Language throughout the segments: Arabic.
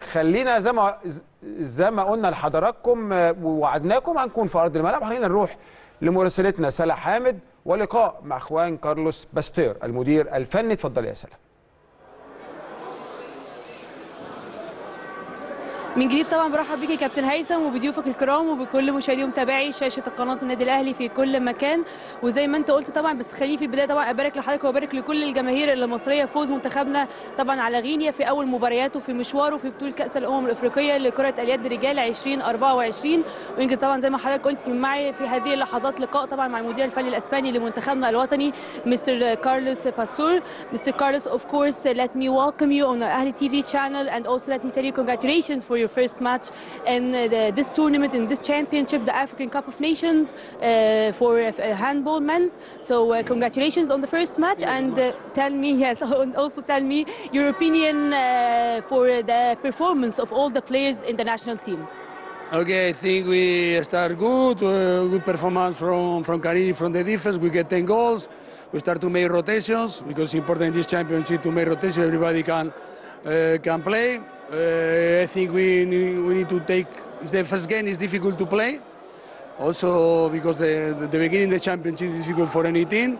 خلينا زي ما زي ما قلنا لحضراتكم ووعدناكم هنكون في أرض الملعب. خلينا نروح لمراسلتنا سلا حامد ولقاء مع إخوان كارلوس باستير المدير الفني. اتفضل يا سلا. من جديد طبعا برحب بيك يا كابتن هيثم وبضيوفك الكرام وبكل مشاهدي ومتابعي شاشة قناة النادي الأهلي في كل مكان. وزي ما انت قلت طبعا بس خليني في البداية طبعا أبارك لحضرتك وأبارك لكل الجماهير المصرية. فوز منتخبنا طبعا على غينيا في أول مبارياته في مشواره في بطولة كأس الأمم الأفريقية لكرة اليد رجال 2024 ويمكن طبعا زي ما حضرتك قلت معي في هذه اللحظات لقاء طبعا مع المدير الفني الإسباني لمنتخبنا الوطني مستر كارلوس باستور مستر كارلوس course let me welcome you on the Ahli TV channel and also let me tell you congratulations for your first match in the, this tournament, in this championship, the African Cup of Nations uh, for uh, handball men's. So uh, congratulations on the first match and uh, tell me, yes, and also tell me your opinion uh, for the performance of all the players in the national team. Okay, I think we start good, uh, good performance from from Karim from the defense. We get 10 goals. We start to make rotations because it's important in this championship to make rotations. Everybody can uh, can play. Uh, I think we need, we need to take the first game is difficult to play. Also because the, the, the beginning of the championship is difficult for any team.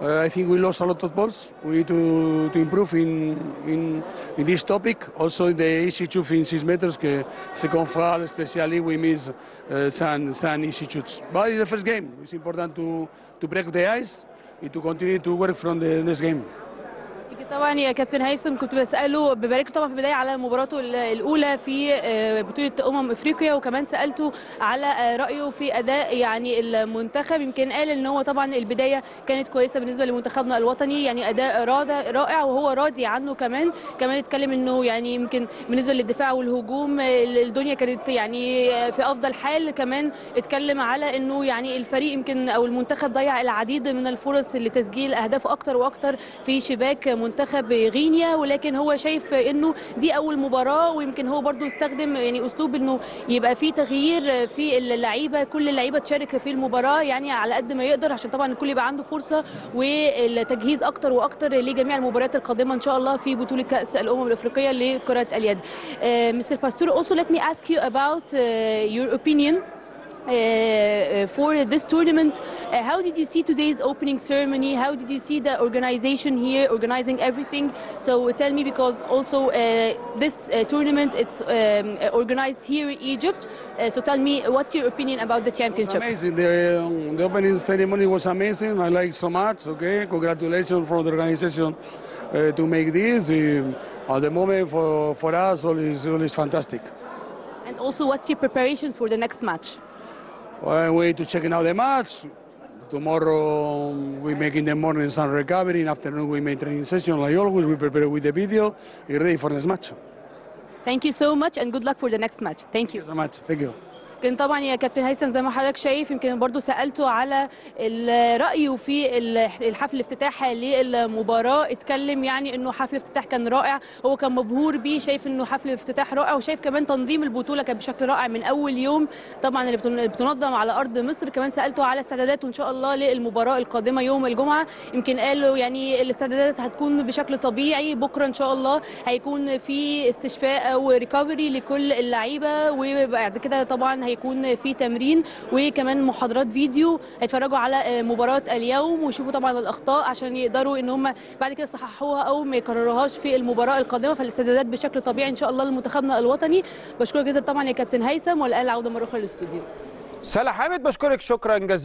Uh, I think we lost a lot of balls. We need to, to improve in, in, in this topic. Also the easy shoot in 6 meters, que second fall especially we miss uh, some, some easy shoots. But it's the first game. It's important to, to break the ice and to continue to work from the next game. طبعا يا كابتن هيثم كنت بسأله ببارك طبعا في البداية على مباراته الأولى في بطولة أمم إفريقيا وكمان سألته على رأيه في أداء يعني المنتخب. يمكن قال إن هو طبعا البداية كانت كويسة بالنسبة لمنتخبنا الوطني يعني أداء رائع وهو راضي عنه كمان. كمان اتكلم إنه يعني يمكن بالنسبة للدفاع والهجوم الدنيا كانت يعني في أفضل حال. كمان اتكلم على إنه يعني الفريق يمكن أو المنتخب ضيع العديد من الفرص لتسجيل أهداف أكتر وأكتر في شباك منتخب منتخب غينيا ولكن هو شايف إنه دي أول مباراة ويمكن هو برضو استخدم يعني أسلوب إنه يبقى في تغيير في اللعيبة كل اللعيبة تشارك في المباراة يعني على قد ما يقدر عشان طبعا الكل يبقى عنده فرصة والتجهيز أكتر وأكتر لجميع المباريات القادمة إن شاء الله في بطولة كأس الأمم الأفريقية لكرة اليد. مستر باستور also let me ask you about uh, your opinion Uh, for this tournament. Uh, how did you see today's opening ceremony? How did you see the organization here organizing everything? So tell me because also uh, this tournament it's um, organized here in Egypt. so tell me what's your opinion about the championship? Amazing. The, um, the opening ceremony was amazing. I like so much. Okay, congratulations for the organization to make this. at the moment for, for us, all is, all is fantastic. And also, what's your preparations for the next match? Well, we to check out the match. Tomorrow we make in the morning some recovery. In afternoon we make training session like always. We prepare with the video. We're ready for this match. Thank you so much and good luck for the next match. Thank you. Thank you so much. Thank you. يمكن طبعا يا كابتن هيثم زي ما حضرتك شايف يمكن برضو سألته على رايه في الحفل الافتتاح للمباراة. اتكلم يعني إنه حفل الافتتاح كان رائع هو كان مبهور بيه شايف إنه حفل الافتتاح رائع وشايف كمان تنظيم البطولة كان بشكل رائع من أول يوم. طبعا اللي بتنظم على أرض مصر. كمان سألته على استعداداته إن شاء الله للمباراة القادمة يوم الجمعة. يمكن قال له يعني الاستعدادات هتكون بشكل طبيعي. بكرة إن شاء الله هيكون في استشفاء أو ريكفري لكل اللعيبة وبعد كده طبعا هيكون في تمرين وكمان محاضرات فيديو هيتفرجوا على مباراة اليوم ويشوفوا طبعا الأخطاء عشان يقدروا إن هم بعد كده يصححوها أو ما يكرروهاش في المباراة القادمة. فالاستعدادات بشكل طبيعي إن شاء الله لمنتخبنا الوطني. بشكرك جدا طبعا يا كابتن هيثم والان العوده مرة أخرى للاستوديو. سلا حامد بشكرك شكرا جزيلا.